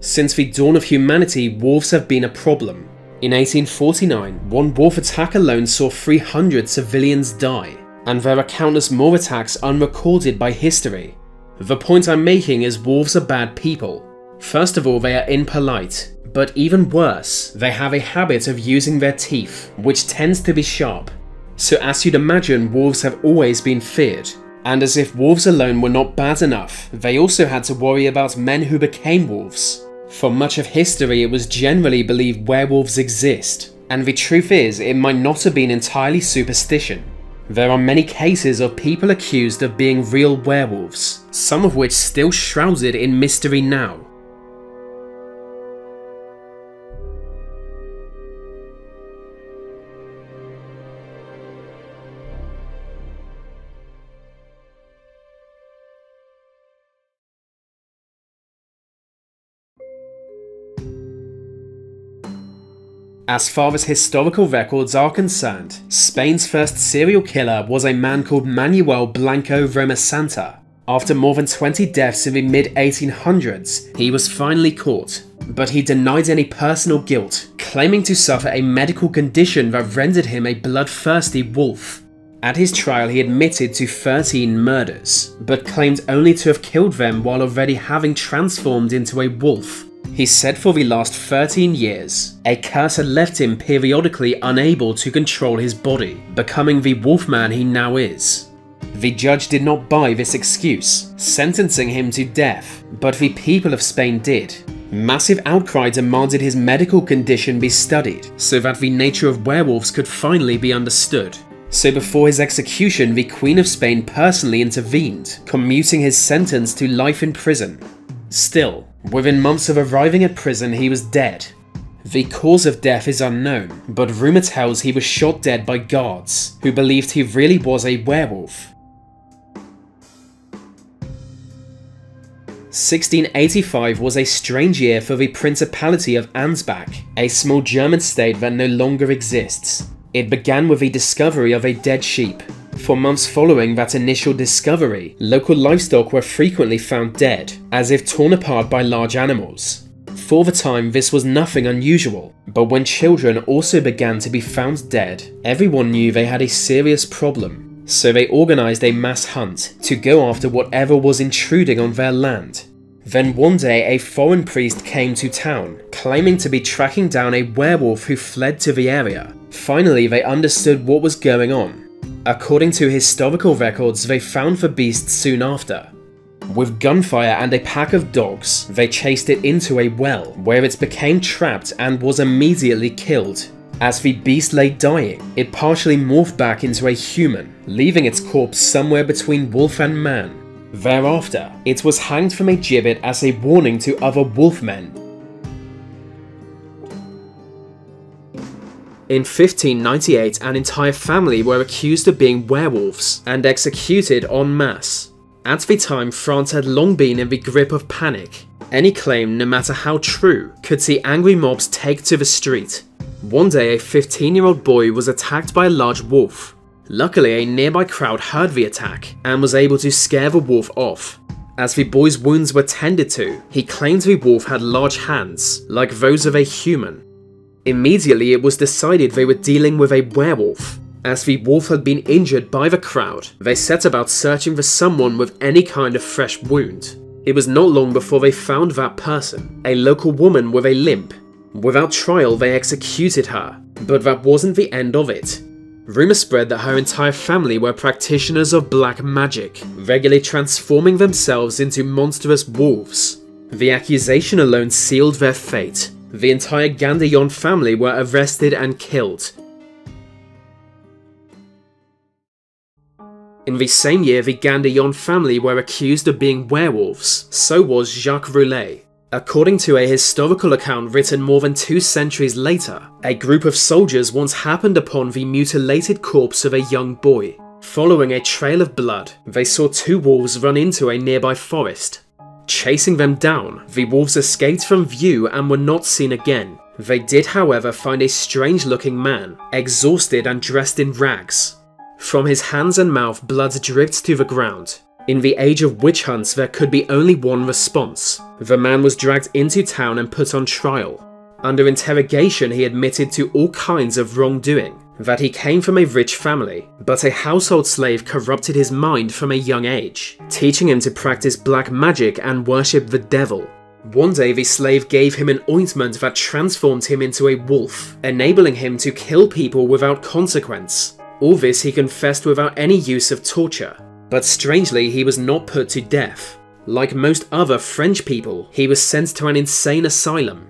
Since the dawn of humanity, wolves have been a problem. In 1849, one wolf attack alone saw 300 civilians die, and there are countless more attacks unrecorded by history. The point I'm making is wolves are bad people. First of all, they are impolite, but even worse, they have a habit of using their teeth, which tends to be sharp. So as you'd imagine, wolves have always been feared. And as if wolves alone were not bad enough, they also had to worry about men who became wolves. For much of history, it was generally believed werewolves exist, and the truth is, it might not have been entirely superstition. There are many cases of people accused of being real werewolves, some of which still shrouded in mystery now. As far as historical records are concerned, Spain's first serial killer was a man called Manuel Blanco Romasanta. After more than 20 deaths in the mid 1800s, he was finally caught, but he denied any personal guilt, claiming to suffer a medical condition that rendered him a bloodthirsty wolf. At his trial, he admitted to 13 murders, but claimed only to have killed them while already having transformed into a wolf. He said for the last 13 years, a curse had left him periodically unable to control his body, becoming the wolfman he now is. The judge did not buy this excuse, sentencing him to death, but the people of Spain did. Massive outcry demanded his medical condition be studied, so that the nature of werewolves could finally be understood. So before his execution, the Queen of Spain personally intervened, commuting his sentence to life in prison. Still, within months of arriving at prison, he was dead. The cause of death is unknown, but rumour tells he was shot dead by guards, who believed he really was a werewolf. 1685 was a strange year for the Principality of Ansbach, a small German state that no longer exists. It began with the discovery of a dead sheep, for months following that initial discovery, local livestock were frequently found dead, as if torn apart by large animals. For the time, this was nothing unusual, but when children also began to be found dead, everyone knew they had a serious problem. So they organised a mass hunt to go after whatever was intruding on their land. Then one day, a foreign priest came to town, claiming to be tracking down a werewolf who fled to the area. Finally, they understood what was going on According to historical records, they found the beast soon after. With gunfire and a pack of dogs, they chased it into a well, where it became trapped and was immediately killed. As the beast lay dying, it partially morphed back into a human, leaving its corpse somewhere between wolf and man. Thereafter, it was hanged from a gibbet as a warning to other wolfmen In 1598, an entire family were accused of being werewolves and executed en masse. At the time, France had long been in the grip of panic. Any claim, no matter how true, could see angry mobs take to the street. One day, a 15 year old boy was attacked by a large wolf. Luckily, a nearby crowd heard the attack and was able to scare the wolf off. As the boy's wounds were tended to, he claimed the wolf had large hands, like those of a human, Immediately it was decided they were dealing with a werewolf. As the wolf had been injured by the crowd, they set about searching for someone with any kind of fresh wound. It was not long before they found that person, a local woman with a limp. Without trial, they executed her, but that wasn't the end of it. Rumour spread that her entire family were practitioners of black magic, regularly transforming themselves into monstrous wolves. The accusation alone sealed their fate, the entire Gandillon family were arrested and killed. In the same year, the Gandillon family were accused of being werewolves, so was Jacques Roulet. According to a historical account written more than two centuries later, a group of soldiers once happened upon the mutilated corpse of a young boy. Following a trail of blood, they saw two wolves run into a nearby forest. Chasing them down, the wolves escaped from view and were not seen again. They did however find a strange looking man, exhausted and dressed in rags. From his hands and mouth blood dripped to the ground. In the age of witch hunts, there could be only one response. The man was dragged into town and put on trial. Under interrogation, he admitted to all kinds of wrongdoing, that he came from a rich family, but a household slave corrupted his mind from a young age, teaching him to practice black magic and worship the devil. One day, the slave gave him an ointment that transformed him into a wolf, enabling him to kill people without consequence. All this he confessed without any use of torture. But strangely, he was not put to death. Like most other French people, he was sent to an insane asylum.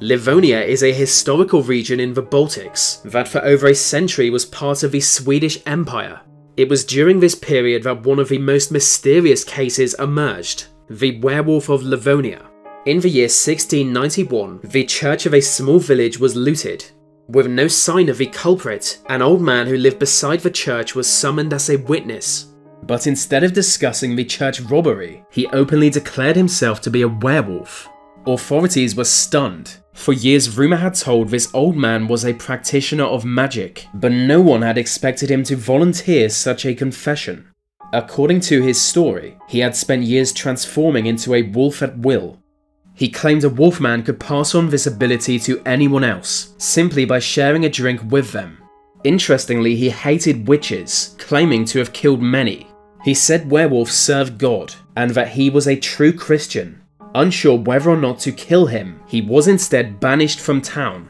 Livonia is a historical region in the Baltics that for over a century was part of the Swedish Empire. It was during this period that one of the most mysterious cases emerged, the Werewolf of Livonia. In the year 1691, the church of a small village was looted. With no sign of the culprit, an old man who lived beside the church was summoned as a witness. But instead of discussing the church robbery, he openly declared himself to be a werewolf. Authorities were stunned. For years, rumour had told this old man was a practitioner of magic, but no one had expected him to volunteer such a confession. According to his story, he had spent years transforming into a wolf at will, he claimed a wolfman could pass on this ability to anyone else, simply by sharing a drink with them. Interestingly, he hated witches, claiming to have killed many. He said werewolves served God, and that he was a true Christian. Unsure whether or not to kill him, he was instead banished from town.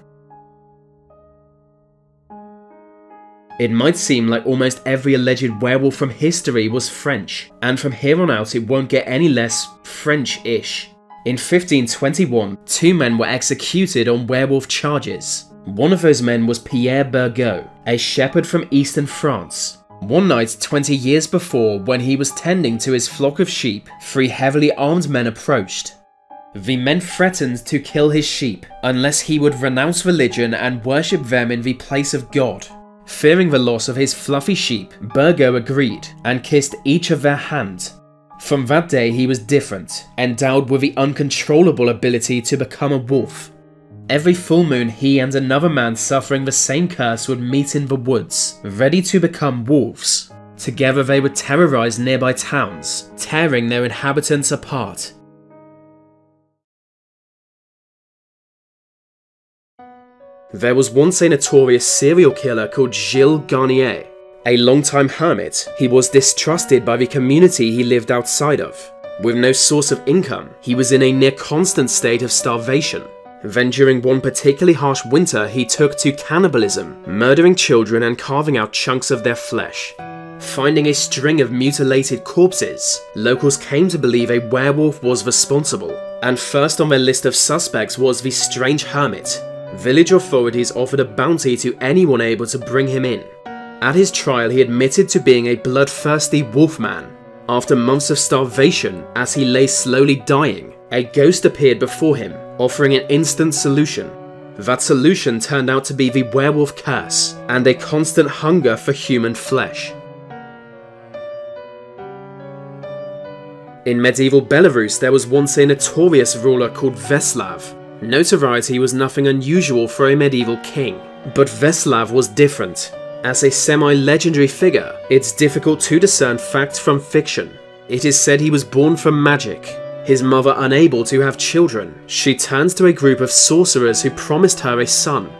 It might seem like almost every alleged werewolf from history was French, and from here on out it won't get any less French-ish. In 1521, two men were executed on werewolf charges. One of those men was Pierre Burgot, a shepherd from eastern France. One night 20 years before, when he was tending to his flock of sheep, three heavily armed men approached. The men threatened to kill his sheep unless he would renounce religion and worship them in the place of God. Fearing the loss of his fluffy sheep, Burgot agreed and kissed each of their hands, from that day he was different, endowed with the uncontrollable ability to become a wolf. Every full moon he and another man suffering the same curse would meet in the woods, ready to become wolves. Together they would terrorize nearby towns, tearing their inhabitants apart. There was once a notorious serial killer called Gilles Garnier, a long-time hermit, he was distrusted by the community he lived outside of. With no source of income, he was in a near constant state of starvation. Then during one particularly harsh winter, he took to cannibalism, murdering children and carving out chunks of their flesh. Finding a string of mutilated corpses, locals came to believe a werewolf was responsible, and first on their list of suspects was the strange hermit. Village authorities offered a bounty to anyone able to bring him in, at his trial, he admitted to being a bloodthirsty wolfman. After months of starvation, as he lay slowly dying, a ghost appeared before him, offering an instant solution. That solution turned out to be the werewolf curse, and a constant hunger for human flesh. In medieval Belarus, there was once a notorious ruler called Veslav. Notoriety was nothing unusual for a medieval king, but Veslav was different. As a semi-legendary figure, it's difficult to discern fact from fiction. It is said he was born from magic. His mother unable to have children, she turns to a group of sorcerers who promised her a son.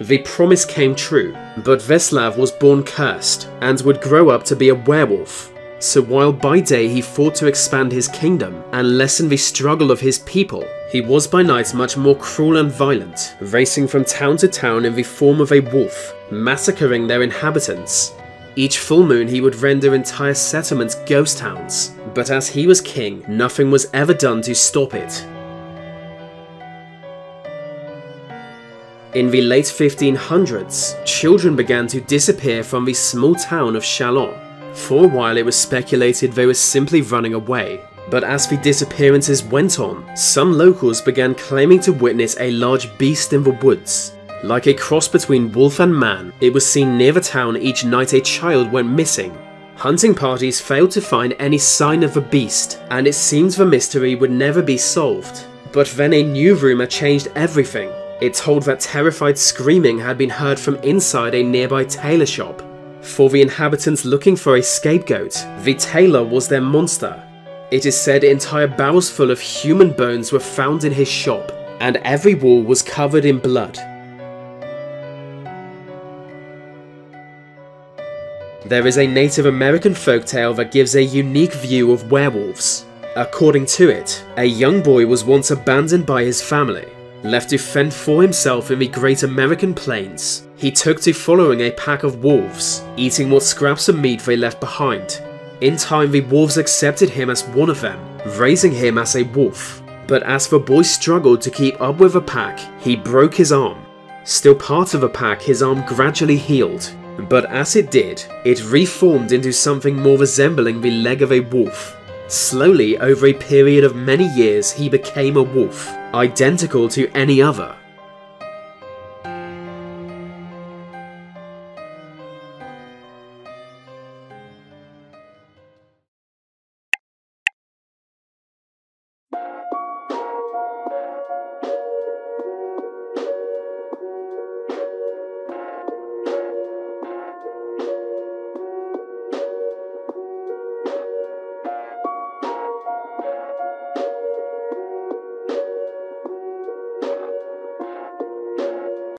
The promise came true, but Veslav was born cursed and would grow up to be a werewolf. So while by day he fought to expand his kingdom and lessen the struggle of his people, he was by night much more cruel and violent, racing from town to town in the form of a wolf, massacring their inhabitants. Each full moon he would render entire settlements ghost towns, but as he was king, nothing was ever done to stop it. In the late 1500s, children began to disappear from the small town of Châlons. For a while it was speculated they were simply running away, but as the disappearances went on, some locals began claiming to witness a large beast in the woods. Like a cross between wolf and man, it was seen near the town each night a child went missing. Hunting parties failed to find any sign of the beast, and it seems the mystery would never be solved. But then a new rumour changed everything. It told that terrified screaming had been heard from inside a nearby tailor shop. For the inhabitants looking for a scapegoat, the tailor was their monster. It is said entire barrels full of human bones were found in his shop, and every wall was covered in blood. There is a Native American folktale that gives a unique view of werewolves. According to it, a young boy was once abandoned by his family. Left to fend for himself in the great American plains, he took to following a pack of wolves, eating what scraps of meat they left behind. In time, the wolves accepted him as one of them, raising him as a wolf. But as the boy struggled to keep up with the pack, he broke his arm. Still part of the pack, his arm gradually healed, but as it did, it reformed into something more resembling the leg of a wolf. Slowly, over a period of many years, he became a wolf, identical to any other.